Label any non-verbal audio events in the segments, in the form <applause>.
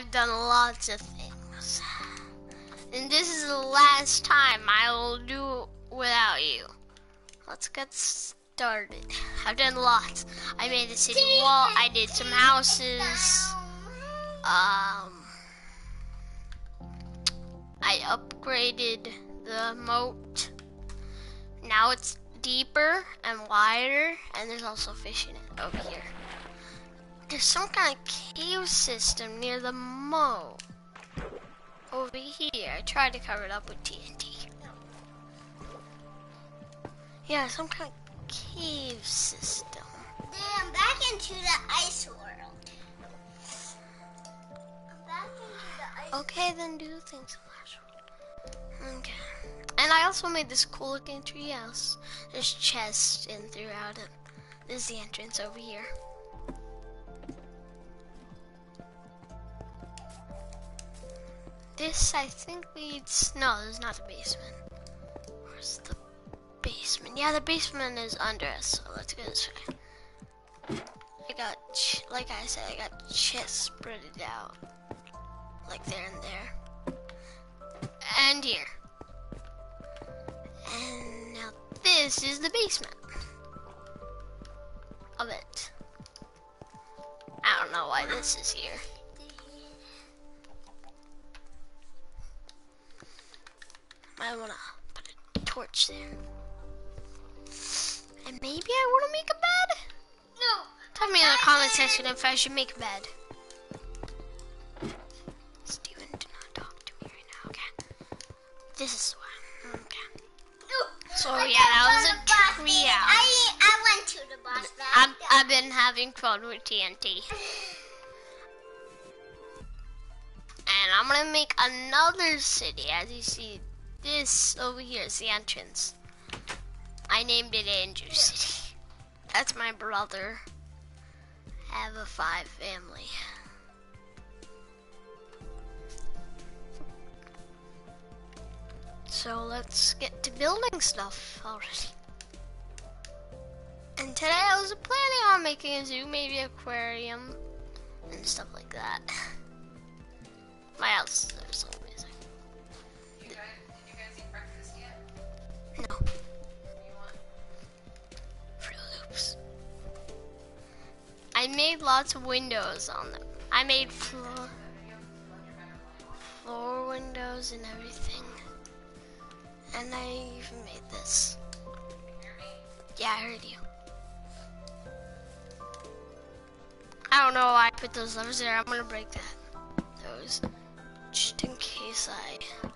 I've done lots of things. And this is the last time I will do without you. Let's get started. I've done lots. I made a city wall. I did some houses. Um, I upgraded the moat. Now it's deeper and wider, and there's also fish in it over here. There's some kind of cave system near the moat. Over here, I tried to cover it up with TNT. Yeah, some kind of cave system. Damn, back into the ice world. Back into the ice Okay, then do things. Okay. And I also made this cool looking tree house. There's chests in throughout it. This is the entrance over here. This, I think, leads. No, this is not the basement. Where's the basement? Yeah, the basement is under us, so let's go this way. I got, like I said, I got chests spread out. Like there and there. And here. And now this is the basement of it. I don't know why this is here. I wanna put a torch there. And maybe I wanna make a bed? No. Tell me in the comment section if I should make a bed. Steven, do not talk to me right now, okay? This is why. Okay. So yeah, that was a house. I, I went to the boss I've. I've been having fun with TNT. <sighs> And I'm gonna make another city. As you see, this over here is the entrance. I named it Andrew City. That's my brother. I Have a five family. So let's get to building stuff already. And today I was planning on making a zoo, maybe aquarium, and stuff like that. <laughs> My house is so lots of windows on them. I made floor, floor windows and everything. And I even made this. Yeah, I heard you. I don't know why I put those levers there. I'm gonna break that. Those. Just in case I. I,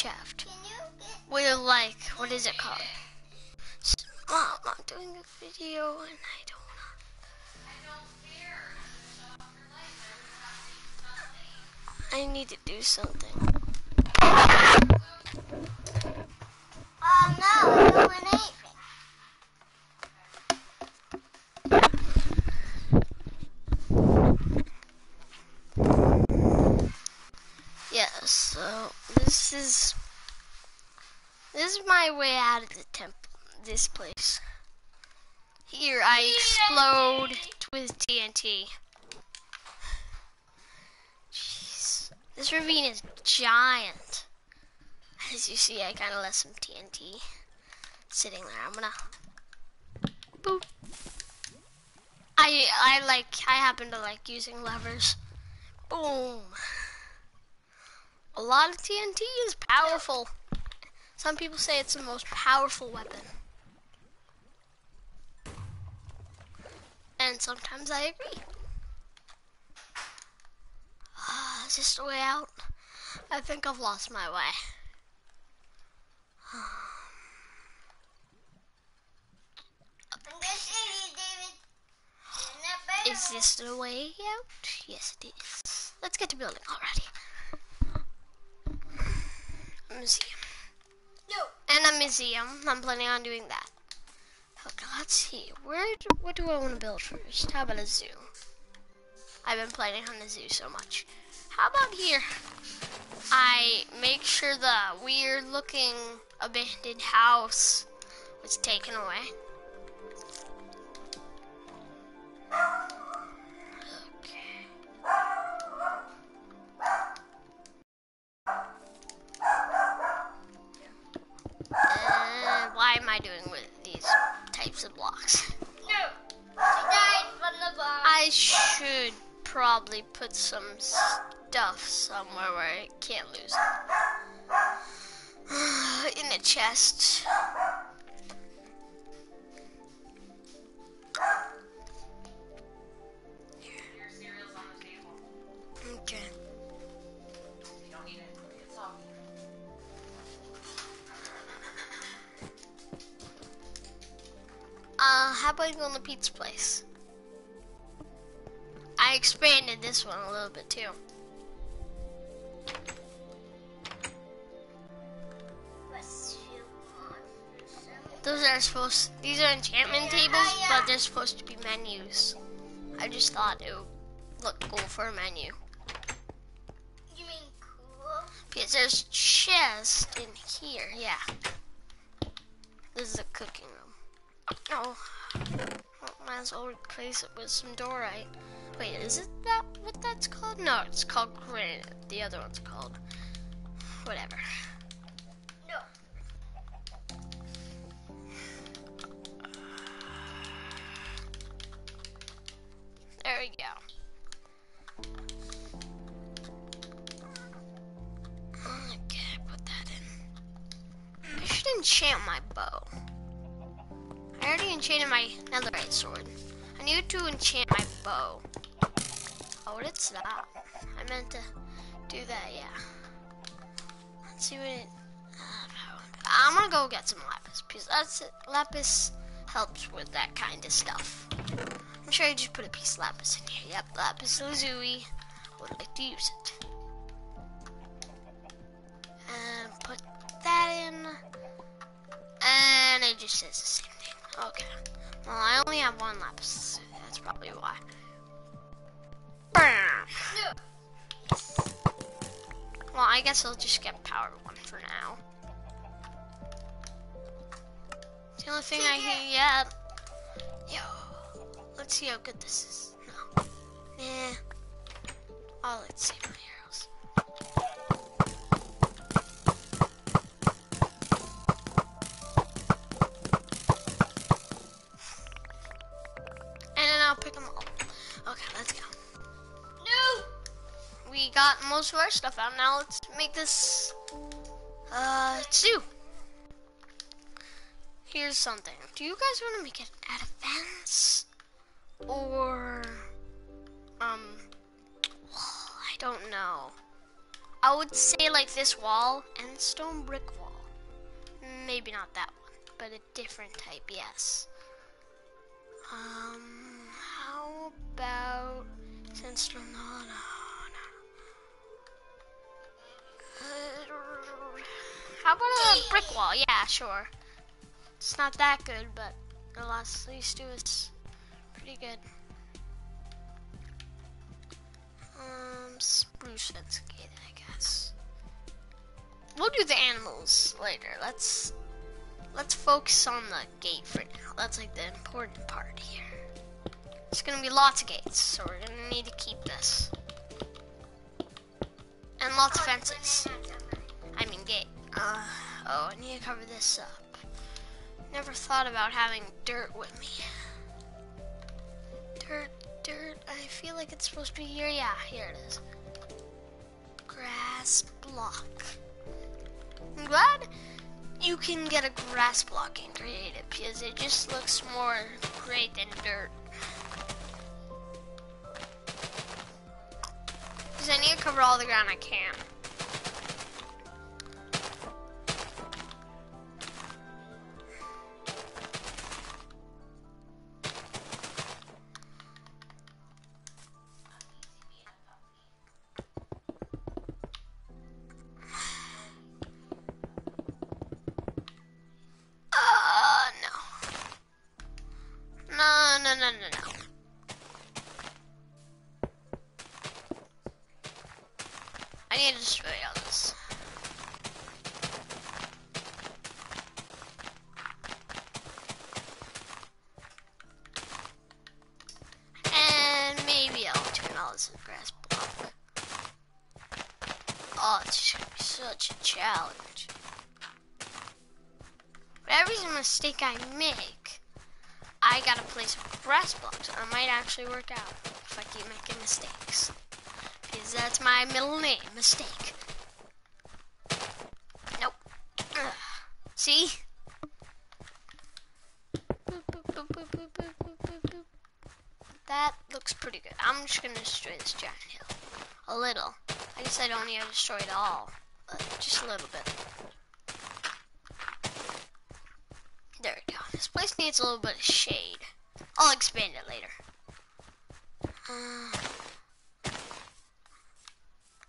shaft. Get? Like, what is it called? Mom, I'm doing a video and I don't. I need to do something. Oh no, I'm doing anything. Yeah, so this is this is my way out of the temple. This place. Here I explode with TNT. Jeez, this ravine is giant. As you see, I kind of left some TNT sitting there. I'm gonna boop. I I like I happen to like using levers. Boom. A lot of TNT is powerful. Some people say it's the most powerful weapon. And sometimes I agree. Ah, is this the way out? I think I've lost my way. Is this the way out? Yes, it is. Let's get to building already. Museum. No. And a museum. I'm planning on doing that. Okay, let's see. Where? Do, what do I want to build first? How about a zoo? I've been planning on the zoo so much. How about here? I make sure the weird looking abandoned house was taken away. Types of blocks? No. She died from the bomb. I should probably put some stuff somewhere where I can't lose it. <sighs> In a chest. How about you go in the pizza place? I expanded this one a little bit too. What's you want? Those are supposed. These are enchantment tables, but they're supposed to be menus. I just thought it would look cool for a menu. You mean cool? Because there's chest in here. Yeah. This is a cooking room. Oh. Might as well replace it with some dorite. Wait, is it that what that's called? No, it's called granite. The other one's called whatever. No. There we go. Oh okay, put that in. I should enchant my enchanted my netherite sword. I need to enchant my bow. Oh, it's that? I meant to do that, yeah. Let's see what it. uh, I'm gonna go get some lapis because that's it. Lapis helps with that kind of stuff. I'm sure I just put a piece of lapis in here. Yep, lapis lazuli. Would like to use it. And put that in. And it just says the same. Okay. Well, I only have one lazuli. That's probably why. No. Well, I guess I'll just get power one for now. It's the only thing I hear yet. Yo, let's see how good this is. No. Nah. Oh, let's see my arrows. Most of our stuff out. Now let's make this uh stew. Here's something. Do you guys want to make it out of fence or um? <sighs> I don't know. I would say like this wall and stone brick wall. Maybe not that one, but a different type. Yes. Um, how about sandstone? No, how about a brick wall? Yeah, sure. It's not that good, but the last these two is pretty good. Um, spruce gate, I guess. We'll do the animals later. Let's let's focus on the gate for now. That's like the important part here. It's gonna be lots of gates, so we're gonna need to keep this. And lots of fences. I mean gate. Uh, oh, I need to cover this up. Never thought about having dirt with me. Dirt, dirt. I feel like it's supposed to be here. Yeah, here it is. Grass block. I'm glad you can get a grass block in creative because it just looks more great than dirt. Because I need to cover all the ground I can. Need to this. And maybe I'll turn all this into grass block. Oh, it's such a challenge. But every mistake I make, I gotta place grass blocks, it might actually work out if I keep making mistakes because that's my middle name. Mistake. Nope. Ugh. See? Boop, boop, boop, that looks pretty good. I'm just gonna destroy this giant hill. A little. I guess I don't need to destroy it all. Just a little bit. There we go. This place needs a little bit of shade. I'll expand it later. Uh,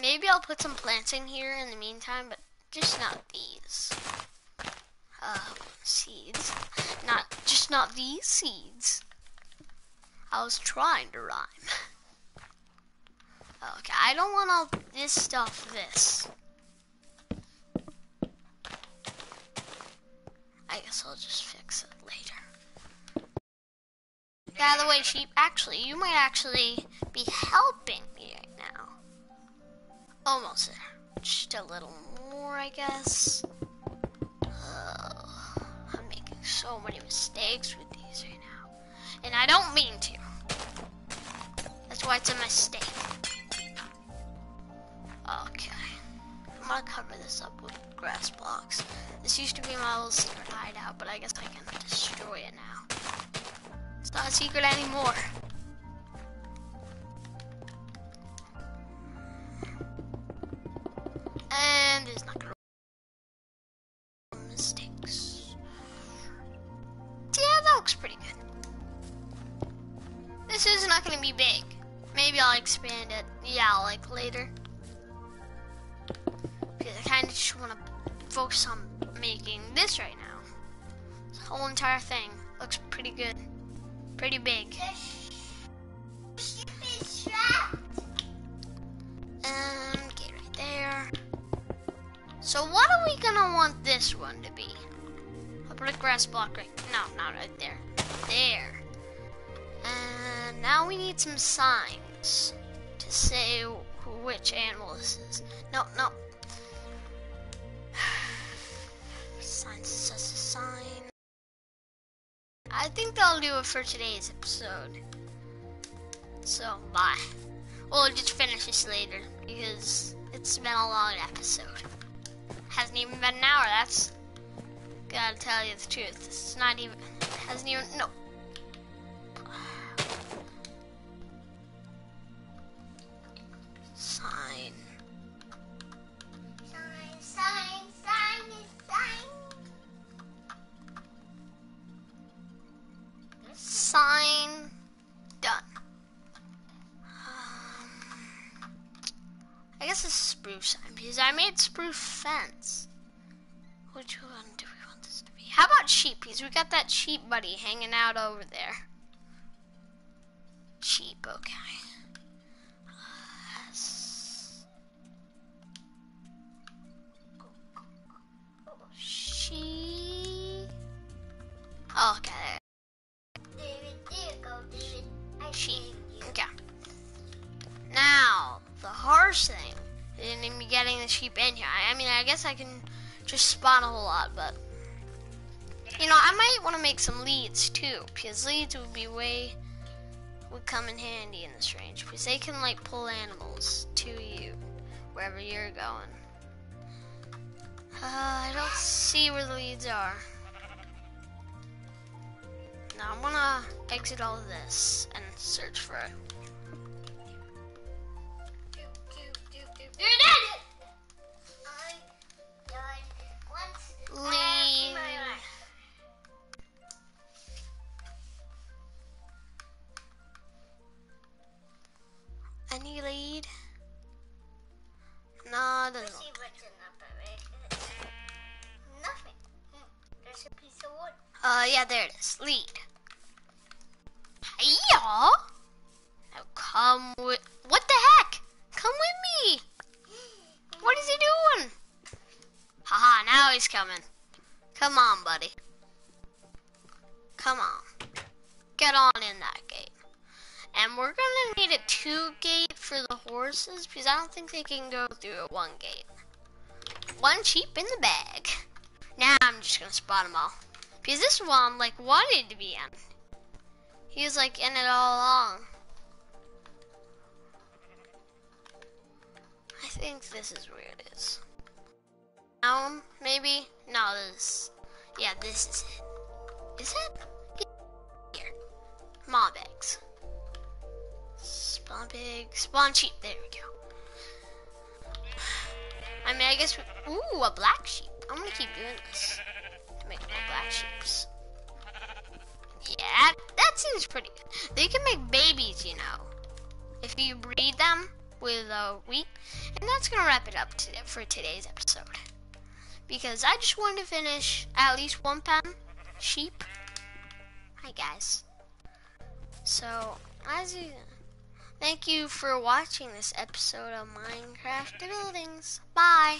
maybe I'll put some plants in here in the meantime, but just not these. Uh, seeds. Not, just not these seeds. I was trying to rhyme. <laughs> Okay, I don't want all this stuff this. I guess I'll just fix it later. Get out of the way, sheep. Actually, you might actually be helping. Almost there. Just a little more, I guess. I'm making so many mistakes with these right now. And I don't mean to. That's why it's a mistake. Okay. I'm gonna cover this up with grass blocks. This used to be my little secret hideout, but I guess I can destroy it now. It's not a secret anymore. Just want to focus on making this right now. This whole entire thing looks pretty good. Pretty big. And get right there. So what are we gonna want this one to be? I'll put a grass block right. No, not right there. There. And now we need some signs to say which animal this is. No, no. I think that'll do it for today's episode. So, bye. We'll just finish this later because it's been a long episode. Hasn't even been an hour. That's gotta tell you the truth. It's not even hasn't even no. Sign because I made spruce fence. Which one do we want this to be? How about sheepies? We got that sheep buddy hanging out over there. Sheep, okay. Sheep. Oh, okay. David, there you go, David. I Sheep. Okay. Now, the harsh thing the sheep in here. I, I mean, I guess I can just spawn a whole lot, but you know, I might want to make some leads too, because leads would be way would come in handy in this range, because they can like pull animals to you wherever you're going. Uh, I don't see where the leads are. Now I'm gonna exit all of this and search for it. Do, do, leave. Any lead? No, there's not. Nothing. Uh, yeah, there it is. Lead. Hey, y'all. Now come with. Come on, buddy. Come on. Get on in that gate. And we're gonna need a two gate for the horses because I don't think they can go through a one gate. One sheep in the bag. Now I'm just gonna spot them all. Because this one like wanted to be in. He was like in it all along. I think this is where it is. Down, maybe? No, this. Yeah, this is it. Is it? Here. Mob eggs. Spawn pig. Spawn sheep. There we go. I mean, I guess. We, ooh, a black sheep. I'm gonna keep doing this to make more black sheeps. Yeah, that seems pretty good. They can make babies, you know, if you breed them with uh, wheat. And that's gonna wrap it up to, for today's episode because I just want to finish at least one pound sheep. Hi guys. So, as you, thank you for watching this episode of Minecraft Buildings. Bye.